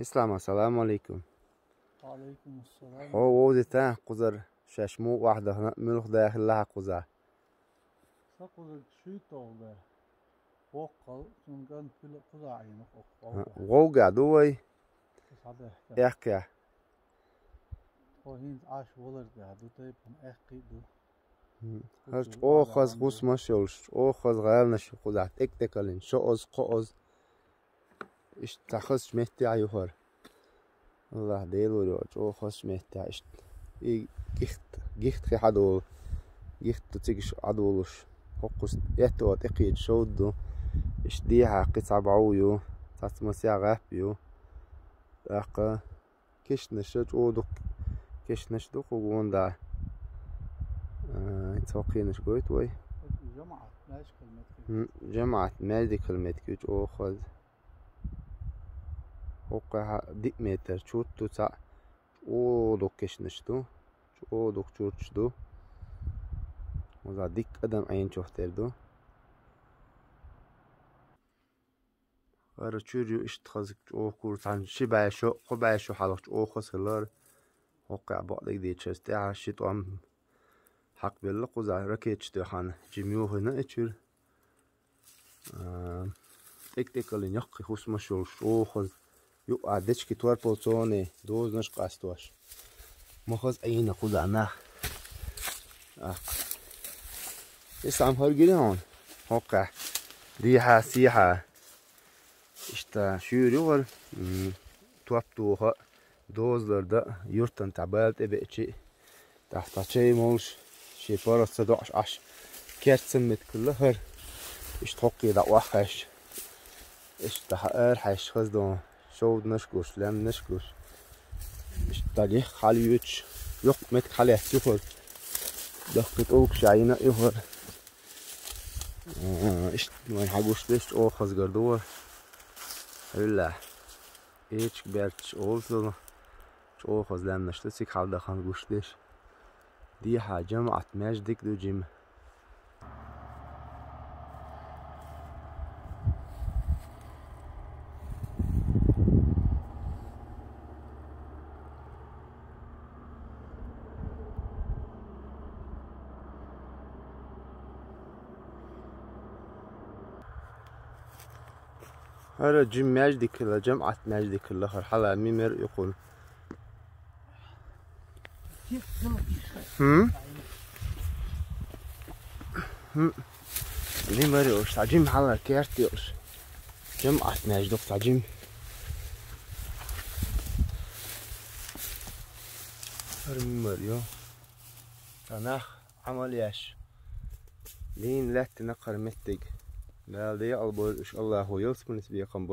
اسلام السلام عليكم وعليكم السلام هو وزتا قزر ششمو واحدة ملخ داخل لها قزر سقط شيء طول وقل سنقن في القزاعين غوغا دوي احكي وهين عاش ولر قاعدو طيب احكي دو هرش اوخز غوس مشولش اوخز غالنش قزع تك تكلين شوز قوز ish tachas schmehti ayuhar Allah deelur jo khas schmehti ish i gicht gicht ge hadol gicht tsigish adolush hoqus yetto taqid shawdu ish diha qitsabau yo tatmasi agapyo aqa kishnesh oduk kishnesh duk ugonda توقينش قلت وي جمعت ماشي كلمة جمعت وقع دقمتر شورتو تاع ولوك كيش نشتو ولوك شورتشدو وزا ديك قدم عين شوفتردو Ara çürüyor işte kazık o kurtan şi baya şu ko baya şu halak o kasırlar o kabaklı diye çeste her şey tam hak belli kuzar raket işte han cimiyuhuna içir. Tek tek alın yak husma şu o kazık Ju a dečki tuar polcone, doznaš kastoš. Mohaz ayna kudana. Ah. İslam har gidiyorsun. Hakka. Riha siha. İşte şu yürüyor. Tuap tuha. Dozlarda yurttan tabayalt ebeçi. Tahta çeyim olmuş. Şey parası da aş. Kertsin mitkıllı hır. İşte hakki da vahaş. İşte her haş kızdı. شود نشكوش لم نشكوش اشتالي خالي يوتش يق مت خالي يحتفر دقت اوك شعينا يهر اشت وين حقوش ليش او خز قردور هلا ايش كبرتش اولسو او خز لم نشتسك حال دخان قوش ليش دي حاجة معتماش ديك دو جيم هذا جيم ماجدي كلها جمعة ماجدي كلها حلا ميمر يقول. هم؟ هم؟ ميمر يوش تعجيم حلا كيرت يوش جمعة ماجدي تعجيم هر ميمر يو تناخ عمل ياش. لين لا تنقر متق. بلدی آلبول الله هویل سپنیس بیا خم